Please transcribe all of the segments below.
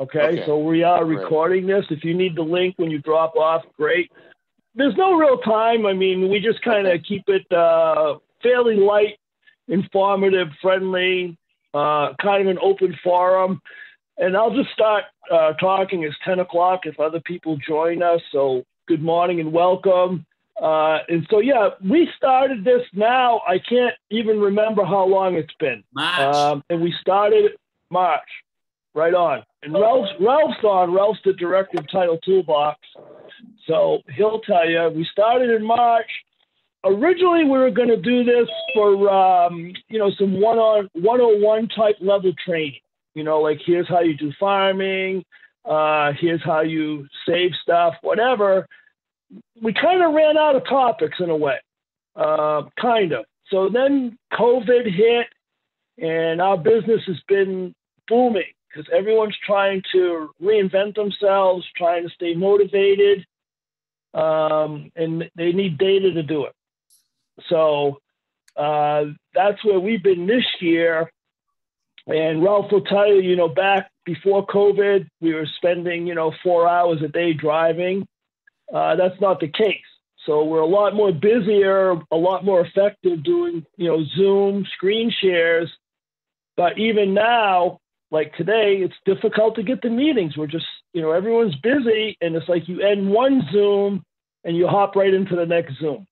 Okay? Okay. So we are Great. recording this. If you need the link when you drop off, great. There's no real time. I mean, we just kind of keep it uh, fairly light, informative, friendly, uh, kind of an open forum. And I'll just start uh, talking. It's 10 o'clock if other people join us. So good morning and welcome. Uh, and so, yeah, we started this now. I can't even remember how long it's been. March. Um, and we started March, right on. And Ralph's, Ralph's on. Ralph's the director of Title Toolbox. So he'll tell you. We started in March. Originally, we were going to do this for, um, you know, some one on 101 type level training. You know, like here's how you do farming, uh, here's how you save stuff, whatever. We kind of ran out of topics in a way, uh, kind of. So then COVID hit, and our business has been booming because everyone's trying to reinvent themselves, trying to stay motivated, um, and they need data to do it. So uh, that's where we've been this year. And Ralph will tell you, you know, back before COVID, we were spending, you know, four hours a day driving. Uh, that's not the case. So we're a lot more busier, a lot more effective doing, you know, Zoom, screen shares. But even now, like today, it's difficult to get the meetings. We're just, you know, everyone's busy, and it's like you end one Zoom and you hop right into the next Zoom.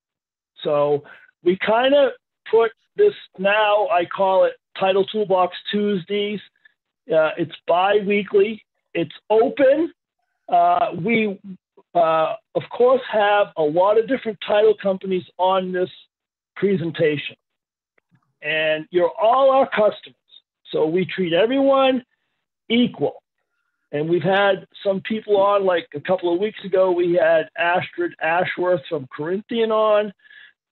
So we kind of put this now, I call it Title Toolbox Tuesdays. Uh, it's bi weekly, it's open. Uh, we, uh, of course, have a lot of different title companies on this presentation, and you're all our customers. So we treat everyone equal. And we've had some people on, like a couple of weeks ago, we had Astrid Ashworth from Corinthian on.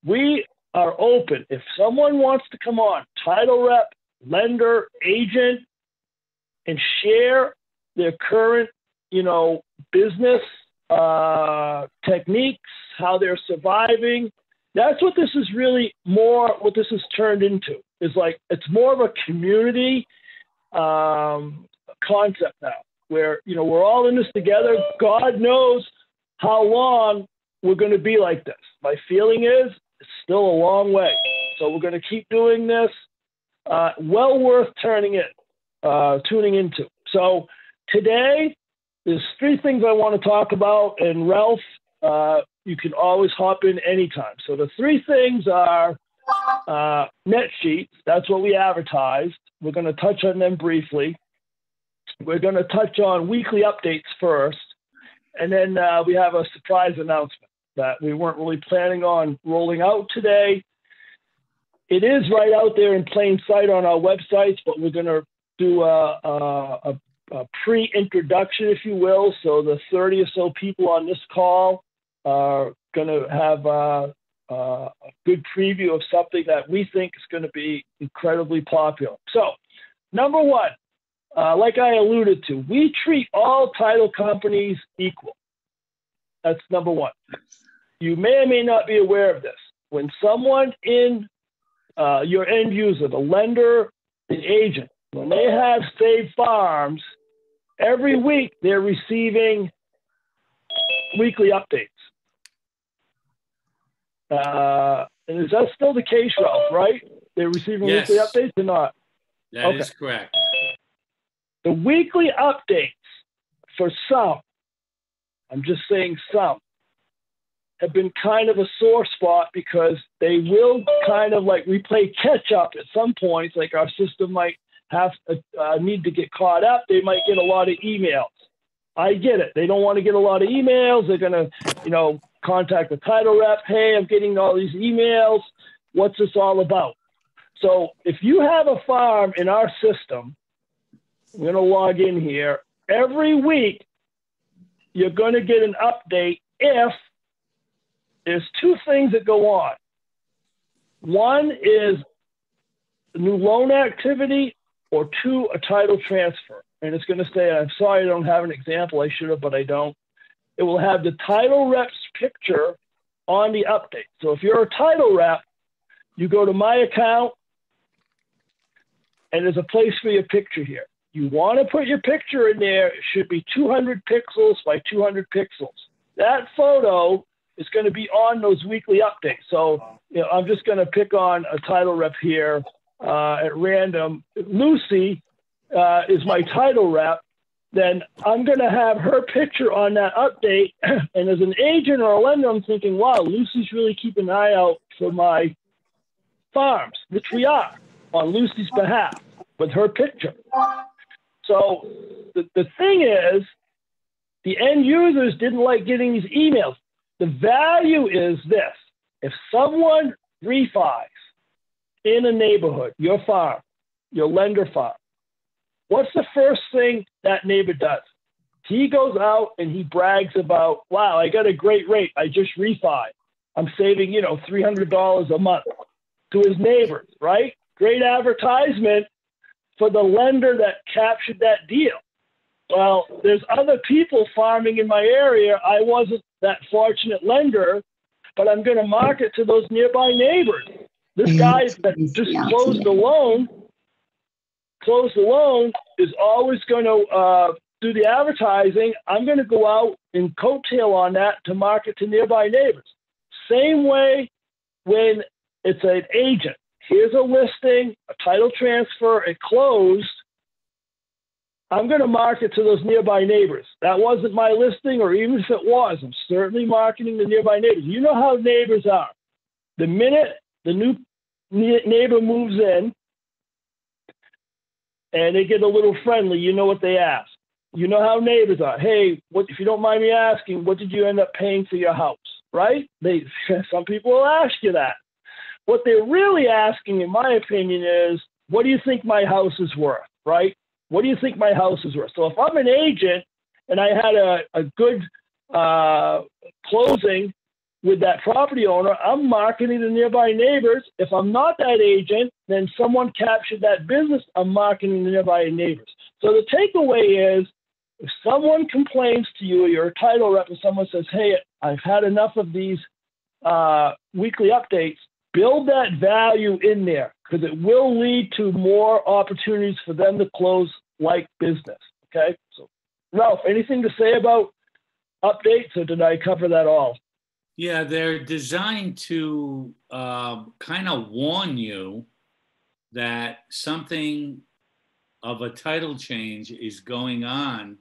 We are open. If someone wants to come on, title rep, lender, agent, and share their current, you know, business uh, techniques, how they're surviving. That's what this is really more. What this has turned into is like it's more of a community um, concept now, where you know we're all in this together. God knows how long we're going to be like this. My feeling is it's still a long way, so we're going to keep doing this. Uh, well worth turning in, uh, tuning into. So today, there's three things I want to talk about, and Ralph, uh, you can always hop in anytime. So the three things are uh, net sheets. That's what we advertised. We're going to touch on them briefly. We're going to touch on weekly updates first, and then uh, we have a surprise announcement that we weren't really planning on rolling out today. It is right out there in plain sight on our websites, but we're going to do a, a, a, a pre-introduction, if you will. So the 30 or so people on this call are going to have uh, a good preview of something that we think is going to be incredibly popular. So, number one, uh, like I alluded to, we treat all title companies equal. That's number one. You may or may not be aware of this. When someone in uh, your end user, the lender, the agent, when they have Save Farms, every week they're receiving weekly updates. Uh, and is that still the case, Ralph, right? They're receiving Yes. weekly updates or not? That is okay. correct. The weekly updates for some, I'm just saying some, have been kind of a sore spot because they will kind of like we play catch up at some points. Like our system might have uh, need to get caught up. They might get a lot of emails. I get it. They don't want to get a lot of emails. They're gonna, you know, contact the title rep. Hey, I'm getting all these emails. What's this all about? So if you have a farm in our system, I'm going to log in here. Every week, you're going to get an update if there's two things that go on. One is new loan activity, or two, a title transfer. And it's going to say, I'm sorry I don't have an example. I should have, but I don't. It will have the title rep's picture on the update. So if you're a title rep, you go to my account, and there's a place for your picture here. you want to put your picture in there, it should be 200 pixels by 200 pixels. That photo is going to be on those weekly updates. So, you know, I'm just going to pick on a title rep here uh, at random. Lucy uh, is my title rep. Then I'm going to have her picture on that update. and as an agent or a lender, I'm thinking, wow, Lucy's really keeping an eye out for my farms, which we are on Lucy's behalf with her picture. So the, the thing is, the end users didn't like getting these emails. The value is this if someone refis in a neighborhood, your farm, your lender farm, what's the first thing that neighbor does? He goes out and he brags about, wow, I got a great rate. I just refi. I'm saving, you know, $300 a month to his neighbors, right? Great advertisement for the lender that captured that deal. Well, there's other people farming in my area. I wasn't that fortunate lender, but I'm going to market to those nearby neighbors. This guy that just closed the loan, closed the loan, is always going to uh, do the advertising. I'm going to go out and coattail on that to market to nearby neighbors. Same way when it's an agent here's a listing, a title transfer, it closed. I'm going to market to those nearby neighbors. That wasn't my listing, or even if it was, I'm certainly marketing to nearby neighbors. You know how neighbors are. The minute the new neighbor moves in and they get a little friendly, you know what they ask. You know how neighbors are. Hey, what if you don't mind me asking, what did you end up paying for your house? Right? They some people will ask you that. What they're really asking, in my opinion, is what do you think my house is worth, right? What do you think my house is worth? So if I'm an agent and I had a, a good uh, closing with that property owner, I'm marketing to nearby neighbors. If I'm not that agent, then someone captured that business, I'm marketing to nearby neighbors. So the takeaway is if someone complains to you, you're a title rep, and someone says, Hey, I've had enough of these uh, weekly updates, build that value in there because it will lead to more opportunities for them to close like business. Okay. So, Ralph, anything to say about updates or did I cover that all? Yeah, they're designed to uh, kind of warn you that something of a title change is going on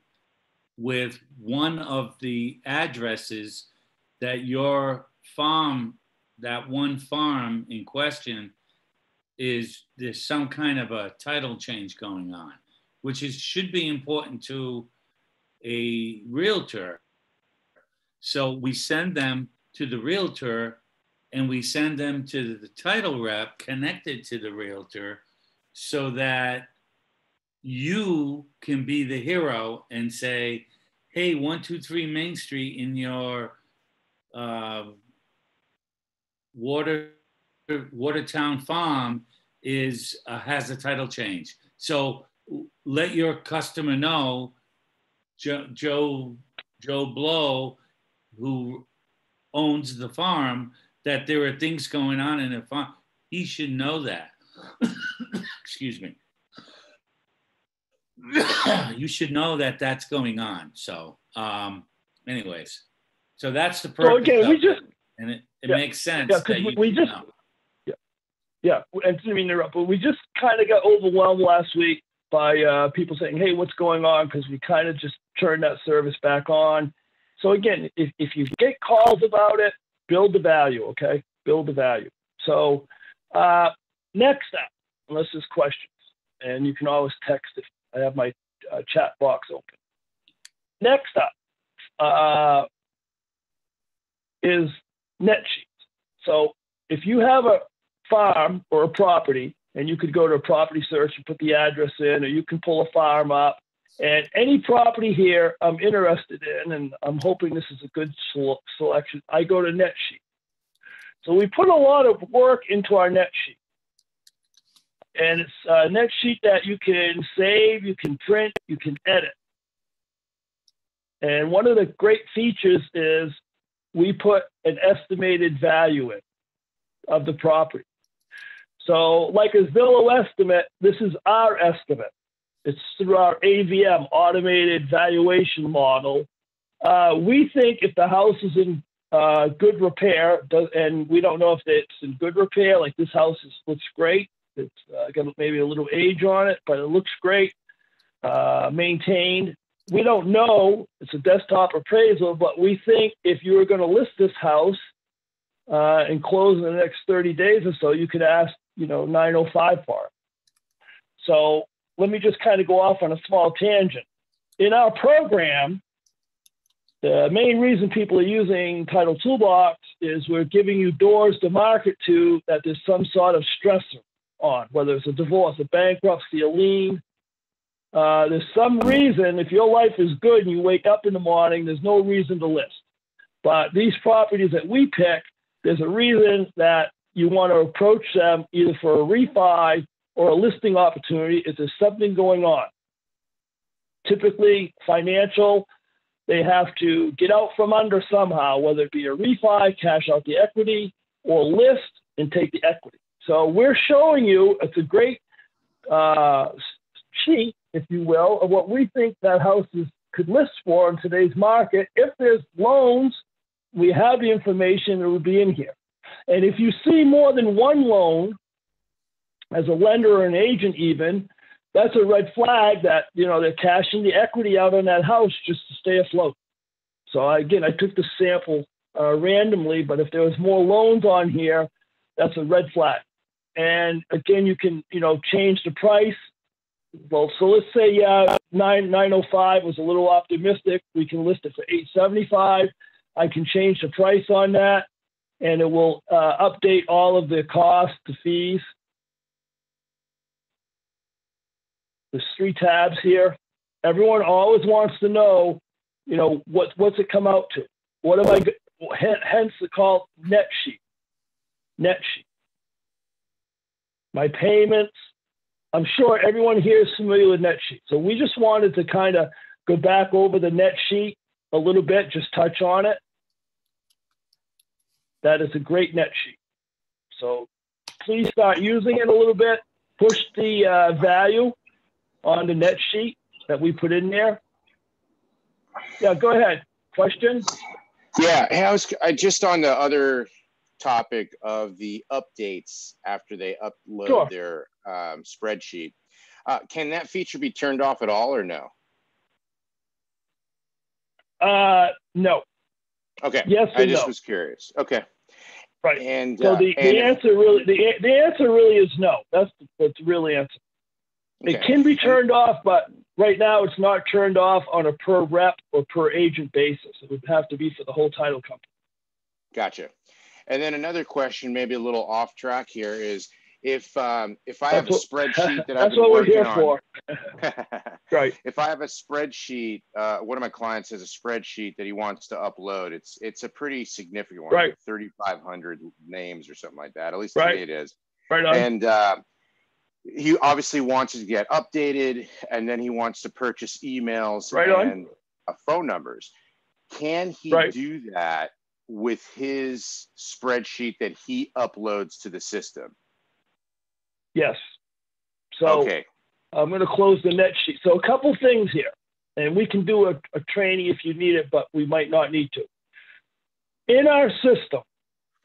with one of the addresses that your farm that one farm in question is there's some kind of a title change going on, which is should be important to a realtor. So we send them to the realtor and we send them to the title rep connected to the realtor so that you can be the hero and say, hey, 123 Main Street in your uh, Water Watertown Farm is uh, has a title change. So let your customer know, Joe Joe, Joe Blow, who owns the farm, that there are things going on in the farm. He should know that. Excuse me. you should know that that's going on. So, um, anyways, so that's the purpose. So again, we just and it, it yeah. makes sense. Yeah, because we, we just know. yeah yeah. And to interrupt, but we just kind of got overwhelmed last week by uh, people saying, "Hey, what's going on?" Because we kind of just turned that service back on. So again, if, if you get calls about it, build the value. Okay, build the value. So uh, next up, unless there's questions, and you can always text if I have my uh, chat box open. Next up uh, is net sheets. So if you have a farm or a property, and you could go to a property search and put the address in, or you can pull a farm up. And any property here I'm interested in, and I'm hoping this is a good selection, I go to net sheet. So we put a lot of work into our net sheet. And it's uh, a net sheet that you can save, you can print, you can edit. And one of the great features is we put an estimated value in of the property. So, like a Zillow estimate, this is our estimate. It's through our AVM, automated valuation model. Uh, we think if the house is in uh, good repair, and we don't know if it's in good repair, like this house is, looks great. It's uh, got maybe a little age on it, but it looks great, uh, maintained. We don't know. It's a desktop appraisal, but we think if you were going to list this house uh, and close in the next 30 days or so, you could ask, you know, 905 for it. So let me just kind of go off on a small tangent. In our program, the main reason people are using Title Toolbox is we're giving you doors to market to that there's some sort of stressor on, whether it's a divorce, a bankruptcy, a lien. Uh, there's some reason, if your life is good and you wake up in the morning, there's no reason to list. But these properties that we pick, there's a reason that you want to approach them either for a refi or a listing opportunity is there's something going on. Typically, financial, they have to get out from under somehow, whether it be a refi, cash out the equity, or list and take the equity. So we're showing you, it's a great uh, sheet, if you will, of what we think that house is, could list for in today's market. If there's loans, we have the information that would be in here. And if you see more than one loan, as a lender or an agent even, that's a red flag that you know they're cashing the equity out on that house just to stay afloat. So I, again, I took the sample uh, randomly, but if there was more loans on here, that's a red flag. And again, you can you know change the price. Well, so let's say yeah, nine nine oh five was a little optimistic. We can list it for eight seventy five. I can change the price on that, and it will uh, update all of the costs, the fees, There's three tabs here. Everyone always wants to know, you know, what what's it come out to? What am I? Hence the call net sheet. Net sheet. My payments. I'm sure everyone here is familiar with net sheet. So we just wanted to kind of go back over the net sheet a little bit, just touch on it. That is a great net sheet. So please start using it a little bit. Push the uh, value on the net sheet that we put in there? Yeah, go ahead. Question? Yeah, hey, I was I just on the other topic of the updates after they upload sure. their um, spreadsheet. Uh, can that feature be turned off at all or no? Uh, no. Okay. Yes. I just no. was curious. Okay. Right. And so the, uh, the answer really the the answer really is no. That's the, that's the real answer. Okay. It can be turned off, but right now it's not turned off on a per rep or per agent basis. It would have to be for the whole title company. Gotcha. And then another question, maybe a little off track here, is if um, if I have a spreadsheet that I've been working on. right. If I have a spreadsheet, uh, one of my clients has a spreadsheet that he wants to upload. It's it's a pretty significant one, right. like 3,500 names or something like that. At least right. it is. Right on. And uh, he obviously wants to get updated and then he wants to purchase emails right and uh, phone numbers. Can he right. do that with his spreadsheet that he uploads to the system? Yes. So okay. I'm going to close the net sheet. So a couple things here, and we can do a, a training if you need it, but we might not need to. In our system,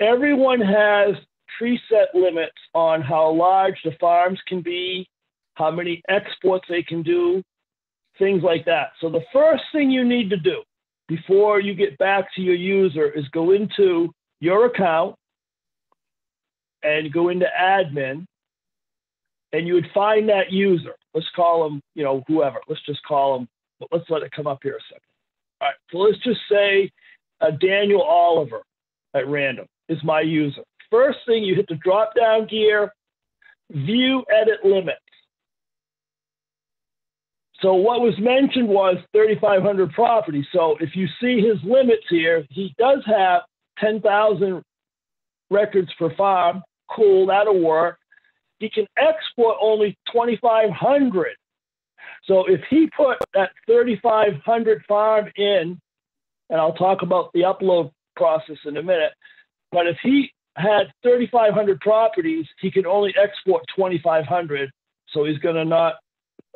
everyone has preset limits on how large the farms can be, how many exports they can do, things like that. So the first thing you need to do before you get back to your user is go into your account and go into admin and you would find that user. Let's call them, you know, whoever. Let's just call them. Let's let it come up here a second. All right. So let's just say uh, Daniel Oliver at random is my user. First thing, you hit the drop down gear, view edit limits. So what was mentioned was 3,500 properties. So if you see his limits here, he does have 10,000 records per farm. Cool, that'll work. He can export only 2,500. So if he put that 3,500 farm in, and I'll talk about the upload process in a minute, but if he had 3,500 properties, he can only export 2,500. So he's going to not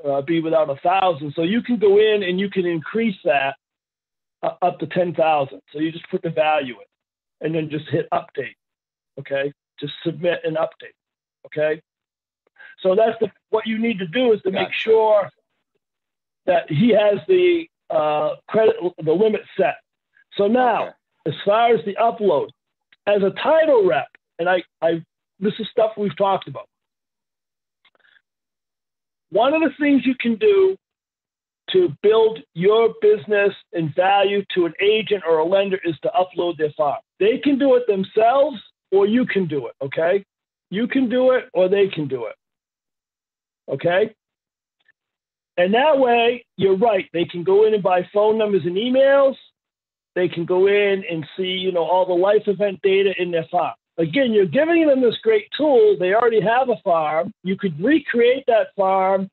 uh, be without a thousand. So you can go in and you can increase that uh, up to 10,000. So you just put the value in and then just hit update. Okay. Just submit an update. Okay. So that's the, what you need to do is to gotcha. make sure that he has the uh, credit, the limit set. So now, okay. as far as the upload, as a title rep, and I, I, this is stuff we've talked about. One of the things you can do to build your business and value to an agent or a lender is to upload their file. They can do it themselves or you can do it, okay? You can do it or they can do it. Okay? And that way, you're right. They can go in and buy phone numbers and emails. They can go in and see, you know, all the life event data in their farm. Again, you're giving them this great tool. They already have a farm. You could recreate that farm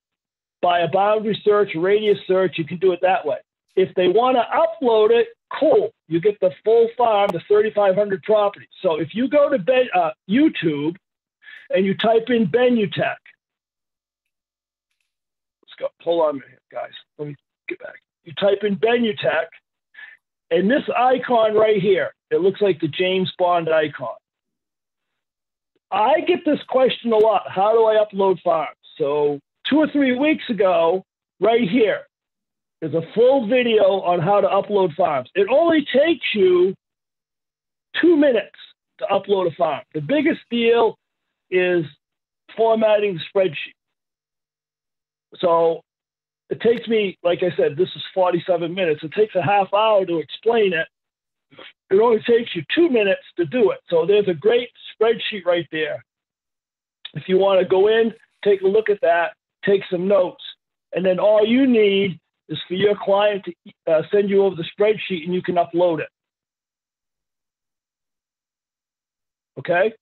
by a boundary search, radius search. You can do it that way. If they want to upload it, cool. You get the full farm, the 3,500 properties. So if you go to ben, uh, YouTube and you type in Benutech, let's go. Hold on, guys. Let me get back. You type in Benutech, and this icon right here, it looks like the James Bond icon. I get this question a lot. How do I upload farms? So two or three weeks ago, right here, there's a full video on how to upload farms. It only takes you two minutes to upload a farm. The biggest deal is formatting the spreadsheet. So it takes me, like I said, this is 47 minutes. It takes a half hour to explain it. It only takes you two minutes to do it. So there's a great spreadsheet right there. If you want to go in, take a look at that, take some notes, and then all you need is for your client to uh, send you over the spreadsheet and you can upload it. Okay?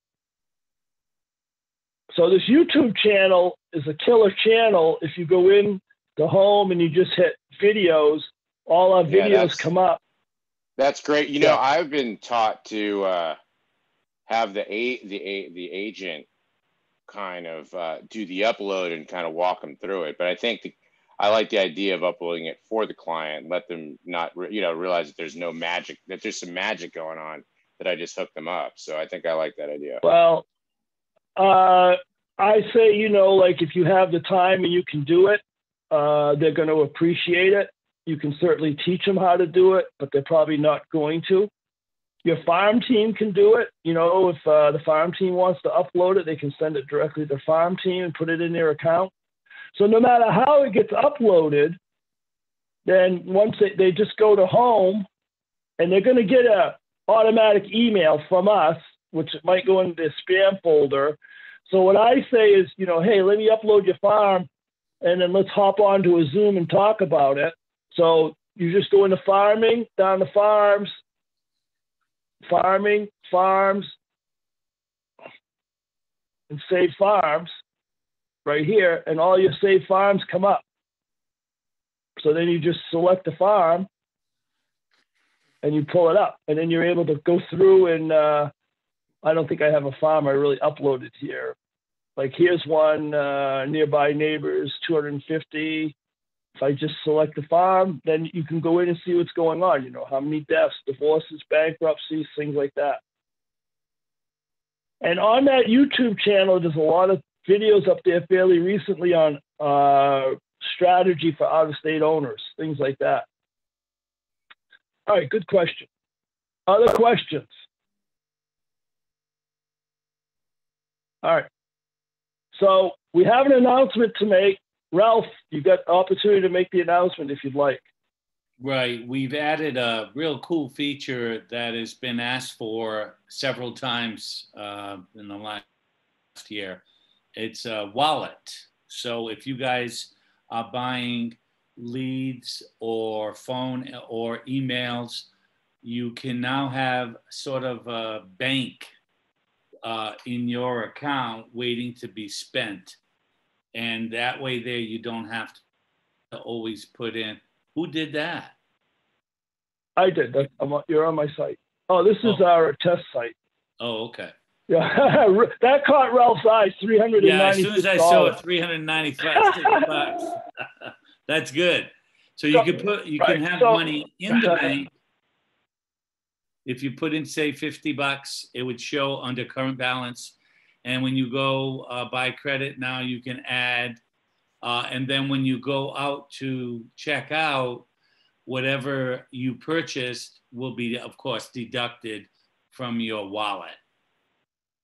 So this YouTube channel is a killer channel. If you go in the home and you just hit videos, all our videos yeah, come up. That's great. You know, I've been taught to uh, have the a the a the agent kind of uh, do the upload and kind of walk them through it. But I think the, I like the idea of uploading it for the client. Let them not you know realize that there's no magic that there's some magic going on that I just hook them up. So I think I like that idea. Well, uh, I say you know like if you have the time and you can do it, uh, they're going to appreciate it. You can certainly teach them how to do it, but they're probably not going to. Your farm team can do it. You know, if uh, the farm team wants to upload it, they can send it directly to the farm team and put it in their account. So no matter how it gets uploaded, then once they, they just go to home and they're going to get a automatic email from us, which might go into their spam folder. So what I say is, you know, hey, let me upload your farm and then let's hop onto a Zoom and talk about it. So you just go into farming, down the farms, farming, farms, and save farms right here, and all your save farms come up. So then you just select the farm and you pull it up, and then you're able to go through and uh, I don't think I have a farm I really uploaded here. Like here's one uh, nearby neighbors, 250 if I just select the farm, then you can go in and see what's going on. You know, how many deaths, divorces, bankruptcies, things like that. And on that YouTube channel, there's a lot of videos up there fairly recently on uh, strategy for out of state owners, things like that. All right, good question. Other questions? All right. So we have an announcement to make Ralph, you've got opportunity to make the announcement if you'd like. Right. We've added a real cool feature that has been asked for several times uh, in the last year. It's a wallet. So if you guys are buying leads or phone or emails, you can now have sort of a bank uh, in your account waiting to be spent and that way there you don't have to always put in who did that i did that, you're on my site oh this is oh. our test site oh okay Yeah, that caught Ralph's eye. Three hundred. Yeah, as soon as I saw it, three hundred ninety-five bucks. That's good. So you so, can put, you right. can have so, money in the bank. If you put in, say, fifty bucks, it would show under current balance. And when you go uh, buy credit now, you can add. Uh, and then when you go out to check out, whatever you purchased will be, of course, deducted from your wallet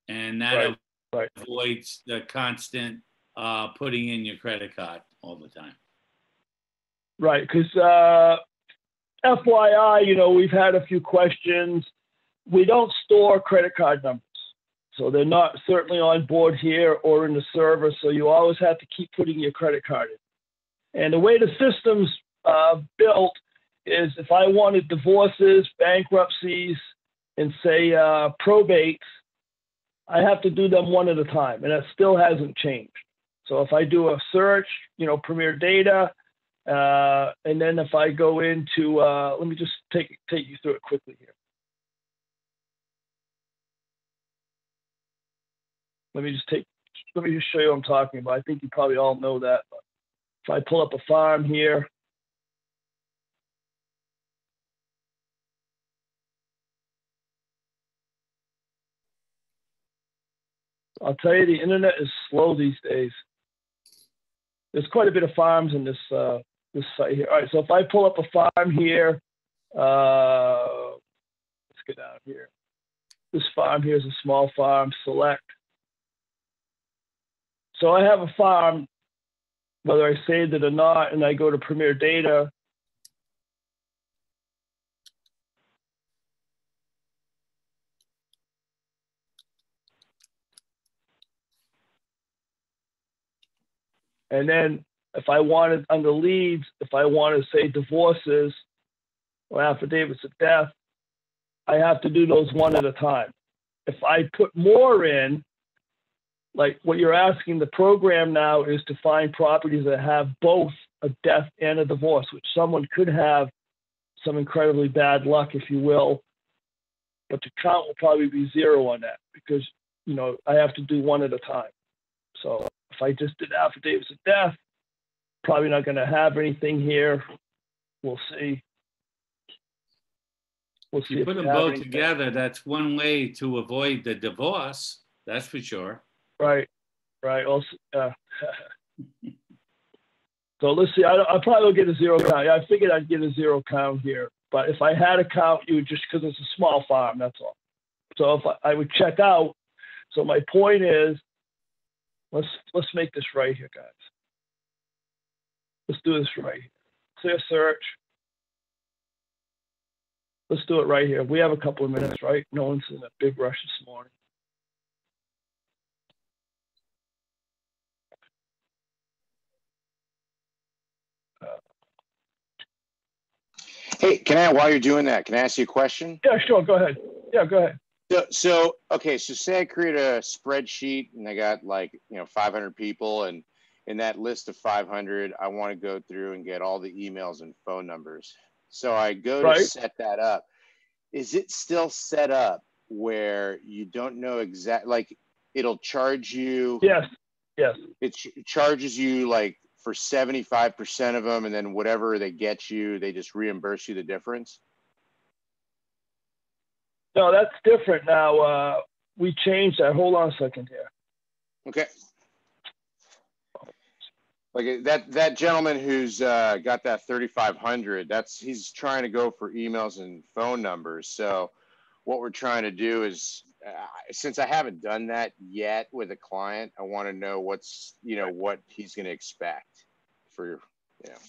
and that right, right. avoids the constant uh, putting in your credit card all the time. Right, because uh, FYI, you know, we've had a few questions. We don't store credit card numbers, so they're not certainly on board here or in the server. So you always have to keep putting your credit card in. And the way the system's uh, built is, if I wanted divorces, bankruptcies, and say uh, probates, I have to do them one at a time, and that still hasn't changed. So if I do a search, you know, Premier Data, uh, and then if I go into, uh, let me just take take you through it quickly here. Let me just take, let me just show you what I'm talking about. I think you probably all know that. If I pull up a farm here, I'll tell you, the internet is slow these days. There's quite a bit of farms in this uh, this site here. All right, so if I pull up a farm here, uh, let's get down here. This farm here is a small farm. Select. So I have a farm, whether I saved it or not, and I go to Premier Data. And then if I wanted under leads, if I want to say divorces or affidavits of death, I have to do those one at a time. If I put more in, like what you're asking the program now is to find properties that have both a death and a divorce, which someone could have some incredibly bad luck, if you will. But the count will probably be zero on that because, you know, I have to do one at a time. So if I just did affidavits of death, probably not going to have anything here. We'll see. We'll see. You put them both anything. together. That's one way to avoid the divorce. That's for sure. Right. Right. Also, uh, so let's see. I, I probably will get a zero count. I figured I'd get a zero count here, but if I had a count, you would just because it's a small farm. That's all. So if I, I would check out. So my point is, Let's let's make this right here, guys. Let's do this right here. Clear search. Let's do it right here. We have a couple of minutes, right? No one's in a big rush this morning. Hey, can I, while you're doing that, can I ask you a question? Yeah, sure. Go ahead. Yeah, go ahead. So, so okay, so say I create a spreadsheet and I got like you know 500 people, and in that list of 500, I want to go through and get all the emails and phone numbers. So I go right. to set that up. Is it still set up where you don't know exact like it'll charge you? Yes. Yes. It ch- charges you like for 75% of them, and then whatever they get you, they just reimburse you the difference. No, that's different now. Uh, we changed that. Hold on a second here. Okay. Like that that gentleman who's uh, got that 3500, that's he's trying to go for emails and phone numbers. So what we're trying to do is uh, since I haven't done that yet with a client, I want to know what's, you know, what he's going to expect for, you know,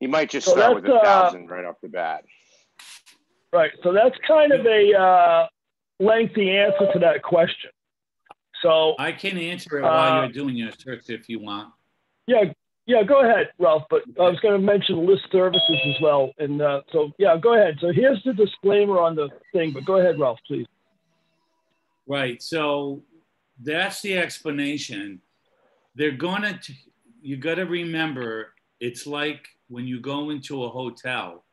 he might just so start with a uh, thousand uh, right off the bat. Right. So that's kind of a uh, lengthy answer to that question. So I can answer it while uh, you're doing your search if you want. Yeah, yeah, go ahead, Ralph. But I was going to mention list services as well. And uh, so, yeah, go ahead. So here's the disclaimer on the thing, but go ahead, Ralph, please. Right. So that's the explanation. They're going to, you got to remember, it's like when you go into a hotel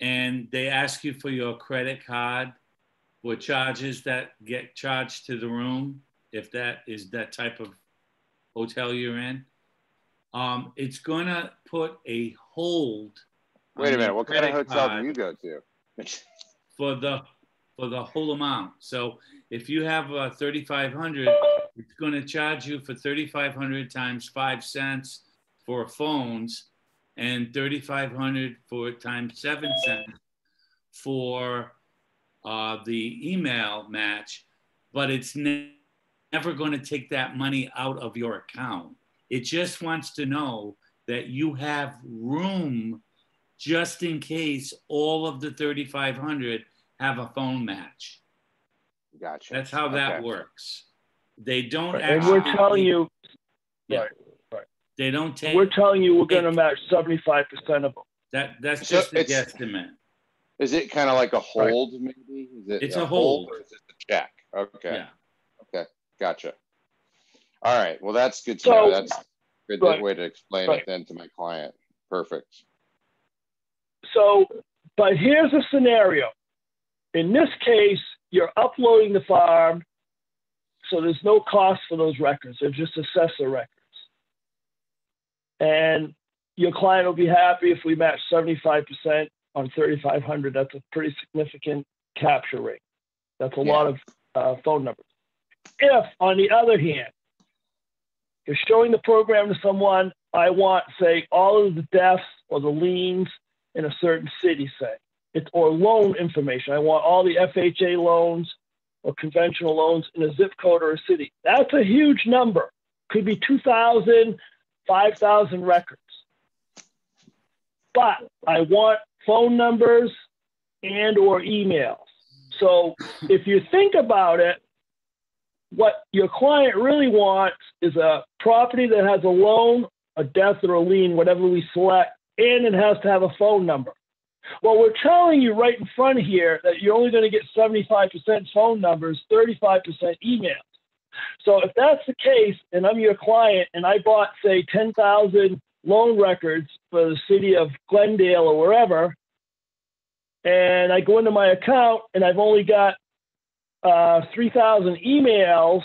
and they ask you for your credit card for charges that get charged to the room, if that is that type of hotel you're in. Um, it's going to put a hold. Wait a minute. What kind of hotel do you go to? for the for the whole amount. So if you have a 3,500, it's going to charge you for 3,500 times five cents for phones and 3,500 for times seven cents for uh, the email match, but it's never going to take that money out of your account. It just wants to know that you have room just in case all of the 3,500 have a phone match. Gotcha. That's how that okay. works. They don't right. actually. And we're telling you. Yeah. Right. Right. They don't take. We're telling you we're going to match 75% of them. That that's just so a guesstimate. Is it kind of like a hold, right. maybe? Is it it's a, a hold. hold. or is it a check? Okay. Yeah. Gotcha. All right. Well, that's good to so, know. That's good right. way to explain right. it then to my client. Perfect. So, but here's a scenario. In this case, you're uploading the farm, so there's no cost for those records. They're just assessor records. And your client will be happy if we match 75% on 3,500. That's a pretty significant capture rate. That's a yeah. lot of uh, phone numbers. If, on the other hand, you're showing the program to someone, I want, say, all of the deaths or the liens in a certain city, say, it's, or loan information. I want all the FHA loans or conventional loans in a zip code or a city. That's a huge number. Could be 2,000, 5,000 records. But I want phone numbers and or emails. So if you think about it, what your client really wants is a property that has a loan, a death, or a lien, whatever we select, and it has to have a phone number. Well, we're telling you right in front here that you're only going to get 75% phone numbers, 35% emails. So if that's the case, and I'm your client, and I bought, say, 10,000 loan records for the city of Glendale or wherever, and I go into my account and I've only got uh, 3,000 emails,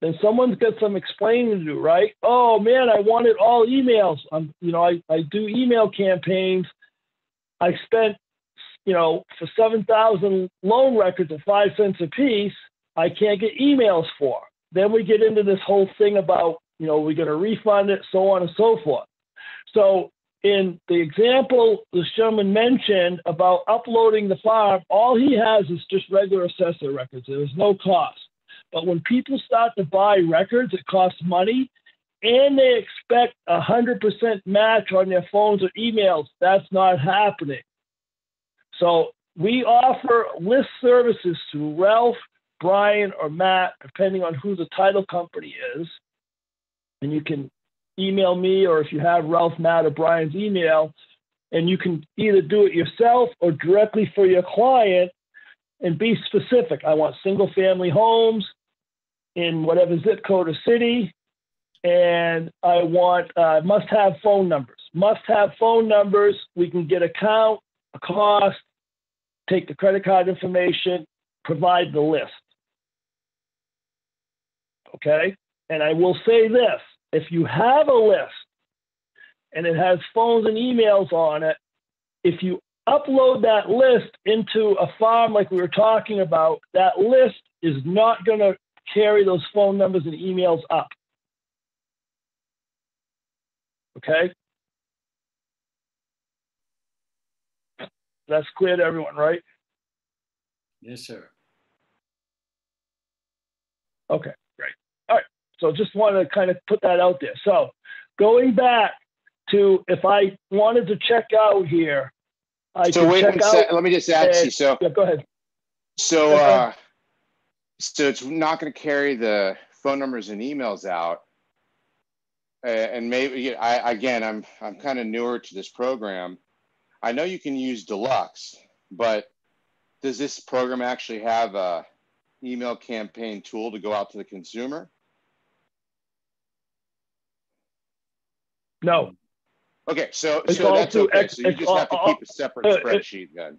then someone's got some explaining to do, right? Oh man, I wanted all emails. I'm, you know, I, I do email campaigns I spent, you know, for 7,000 loan records at five cents a piece, I can't get emails for. Then we get into this whole thing about, you know, we're going to refund it, so on and so forth. So in the example the gentleman mentioned about uploading the farm, all he has is just regular assessor records. There's no cost. But when people start to buy records, it costs money and they expect a 100% match on their phones or emails. That's not happening. So we offer list services to Ralph, Brian, or Matt, depending on who the title company is. And you can email me, or if you have Ralph, Matt, or Brian's email, and you can either do it yourself or directly for your client and be specific. I want single family homes in whatever zip code or city and I want uh, must have phone numbers. Must have phone numbers. We can get account, a cost, take the credit card information, provide the list. Okay? And I will say this if you have a list and it has phones and emails on it, if you upload that list into a farm like we were talking about, that list is not going to carry those phone numbers and emails up. Okay? That's clear to everyone, right? Yes, sir. Okay, great. All right. So just want to kind of put that out there. So going back to if I wanted to check out here, I so wait one second. Let me just ask and, you. So yeah, go ahead. So uh, so it's not going to carry the phone numbers and emails out and maybe I again I'm I'm kind of newer to this program. I know you can use Deluxe, but does this program actually have a email campaign tool to go out to the consumer? No. Okay, so it's so that's okay. So you just have to keep a separate uh, spreadsheet then.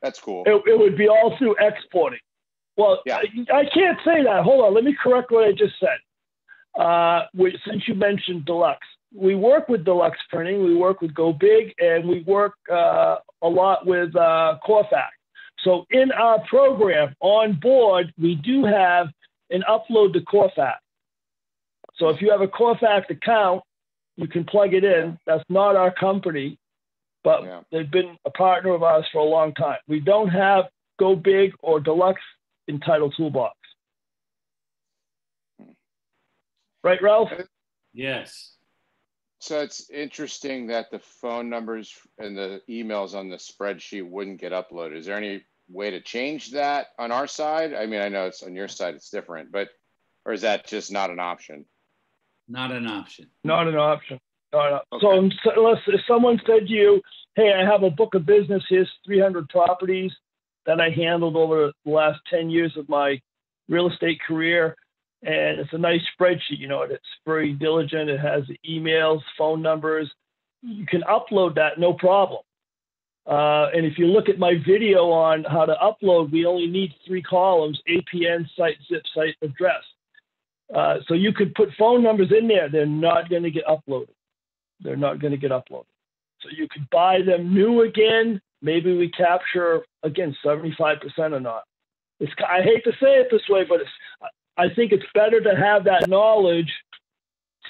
That's cool. It, it would be all through exporting. Well, yeah. I, I, can't say that. Hold on. Let me correct what I just said. Uh, we, since you mentioned Deluxe, we work with Deluxe Printing, we work with Go Big, and we work uh, a lot with uh, Corfax. So in our program on board, we do have an upload to Corfax. So if you have a Corfax account, you can plug it in. That's not our company, but yeah. they've been a partner of ours for a long time. We don't have Go Big or Deluxe in Title Toolbox. Right, Ralph? Yes. So it's interesting that the phone numbers and the emails on the spreadsheet wouldn't get uploaded. Is there any way to change that on our side? I mean, I know it's on your side, it's different, but or is that just not an option? Not an option. Not an option. Not okay. So unless if someone said to you, "Hey, I have a book of business. Here's 300 properties that I handled over the last 10 years of my real estate career." and it's a nice spreadsheet. You know, it's very diligent. It has emails, phone numbers. You can upload that no problem. Uh, and if you look at my video on how to upload, we only need three columns: APN, site, zip, site, address. Uh, so you could put phone numbers in there. They're not going to get uploaded. They're not going to get uploaded. So you could buy them new again. Maybe we capture again 75% or not. It's, I hate to say it this way, but it's I think it's better to have that knowledge.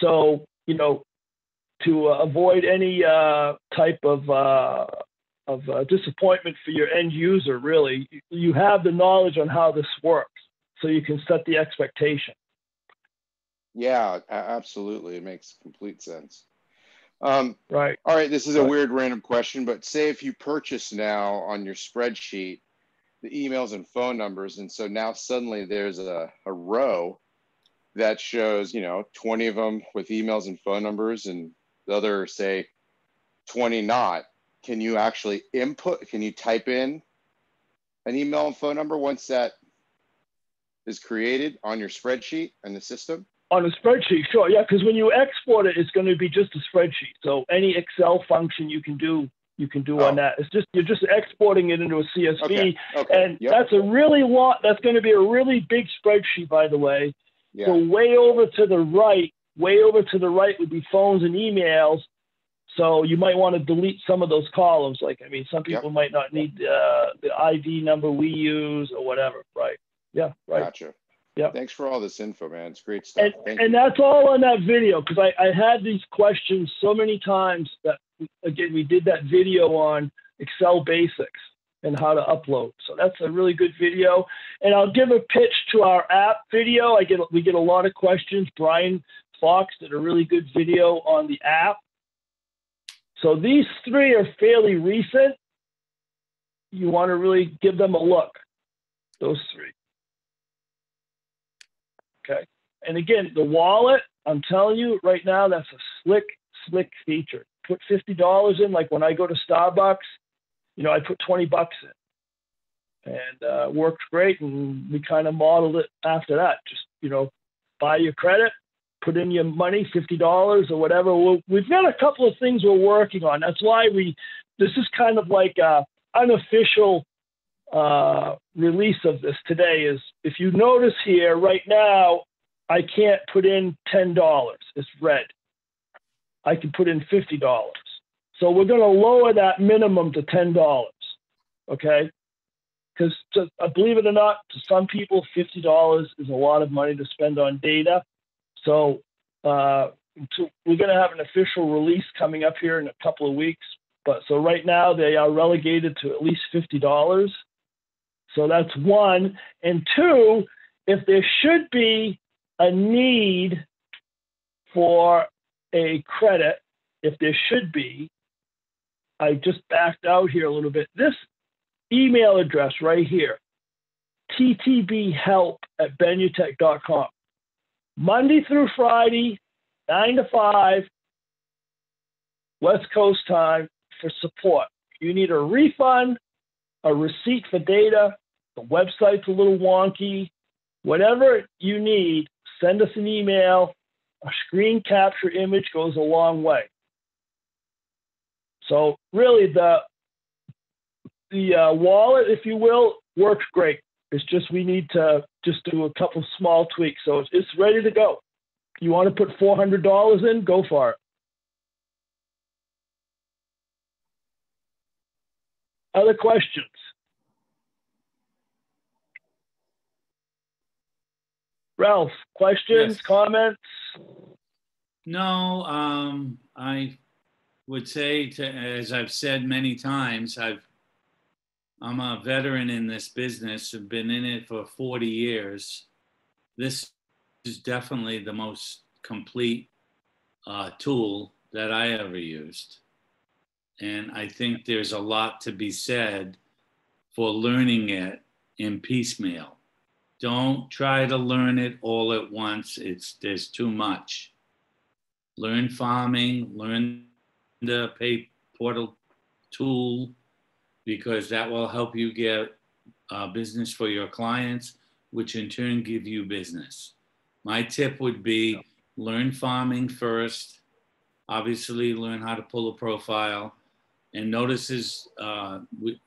So, you know, to uh, avoid any uh, type of, uh, of uh, disappointment for your end user, really, you have the knowledge on how this works so you can set the expectation. Yeah, absolutely. It makes complete sense. Um, right. All right. This is a right. weird random question, but say if you purchase now on your spreadsheet the emails and phone numbers. And so now suddenly there's a, a row that shows, you know, 20 of them with emails and phone numbers and the other say 20 not. Can you actually input, can you type in an email and phone number once that is created on your spreadsheet and the system? On a spreadsheet, sure. Yeah, because when you export it, it's going to be just a spreadsheet. So any Excel function you can do you can do oh. on that. It's just you're just exporting it into a CSV, okay. Okay. and yep. that's a really lot. That's going to be a really big spreadsheet, by the way. Yeah. So way over to the right, way over to the right would be phones and emails. So you might want to delete some of those columns. Like I mean, some people yep. might not need uh, the ID number we use or whatever. Right? Yeah. Right. Gotcha. Yeah. Thanks for all this info, man. It's great stuff. And, and that's all on that video because I, I had these questions so many times that again, we did that video on Excel basics and how to upload. So that's a really good video. And I'll give a pitch to our app video. I get we get a lot of questions. Brian Fox did a really good video on the app. So these three are fairly recent. You want to really give them a look. Those three. Okay. And again, the wallet, I'm telling you right now, that's a slick, slick feature put fifty dollars in. Like when I go to Starbucks, you know, I put twenty bucks in, and uh, worked great. And we kind of modeled it after that. Just you know, buy your credit, put in your money, fifty dollars or whatever. we we've got a couple of things we're working on. That's why we. This is kind of like a unofficial uh, release of this today. Is if you notice here right now, I can't put in ten dollars. It's red. I can put in $50. So we're going to lower that minimum to $10. Okay. Because uh, believe it or not, to some people, $50 is a lot of money to spend on data. So uh, to, we're going to have an official release coming up here in a couple of weeks. But so right now they are relegated to at least $50. So that's one. And two, if there should be a need for a credit, if there should be, I just backed out here a little bit. This email address right here, ttbhelp at benutech.com. Monday through Friday, 9 to 5, West Coast time for support. You need a refund, a receipt for data, the website's a little wonky, whatever you need, send us an email a screen capture image goes a long way. So really the the uh, wallet, if you will, works great. It's just we need to just do a couple small tweaks. So it's, it's ready to go. You want to put $400 in? Go for it. Other questions? Ralph, questions, yes. comments? No, um, I would say to, as I've said many times, I've I'm a veteran in this business. I've been in it for 40 years. This is definitely the most complete uh, tool that I ever used. And I think there's a lot to be said for learning it in piecemeal. Don't try to learn it all at once. It's there's too much. Learn farming, learn the pay portal tool, because that will help you get uh, business for your clients, which in turn give you business. My tip would be learn farming first. Obviously, learn how to pull a profile, and notices uh,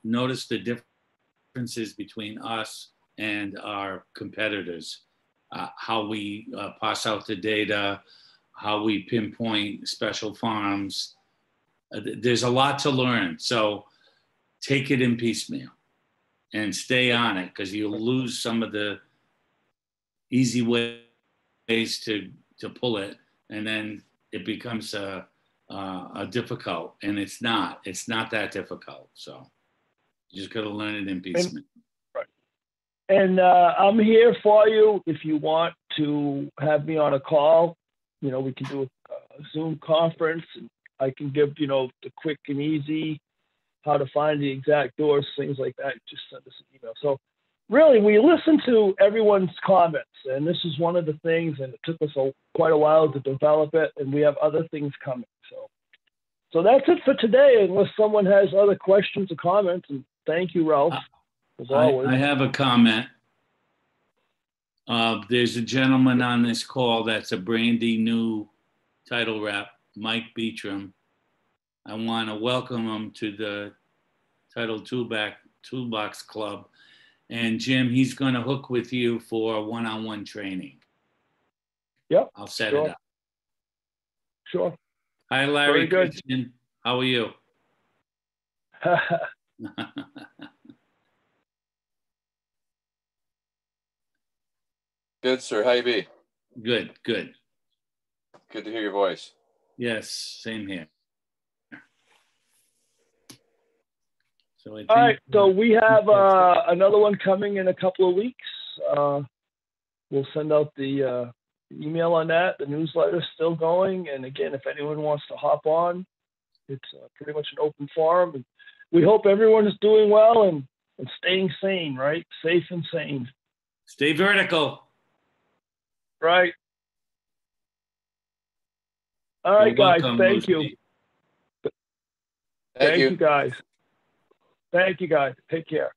notice the differences between us and our competitors. Uh, how we uh, pass out the data, how we pinpoint special farms. Uh, there's a lot to learn. So take it in piecemeal and stay on it because you'll lose some of the easy ways to to pull it and then it becomes a, a, a difficult and it's not it's not that difficult so you just got to learn it in piecemeal and, and uh, i'm here for you if you want to have me on a call you know we can do a, zoom conference and i can give you know the quick and easy how to find the exact doors, things like that, just send us an email. So really, we listen to everyone's comments, and this is one of the things, and it took us a, quite a while to develop it, and we have other things coming. So, so that's it for today. Unless someone has other questions or comments, and thank you, Ralph. As I, always. I have a comment. Uh, there's a gentleman on this call that's a brandy new title rep, Mike Beecham I want to welcome him to the Title Toolbox, Toolbox Club. And Jim, he's going to hook with you for one on one training. Yep. I'll set sure. it up. Sure. Hi, Larry. Very good. How are you? good, sir. How you be? Good, good. Good to hear your voice. Yes, same here. So All right, so we have uh, another one coming in a couple of weeks. Uh, we'll send out the uh, email on that. The newsletter's still going, and again, if anyone wants to hop on, it's uh, pretty much an open forum. And we hope everyone is doing well and, and staying sane, right? Safe and sane. Stay vertical. Right. All right, You're guys. Welcome, thank you. Thank, thank you. you, guys. Thank you, guys. Take care.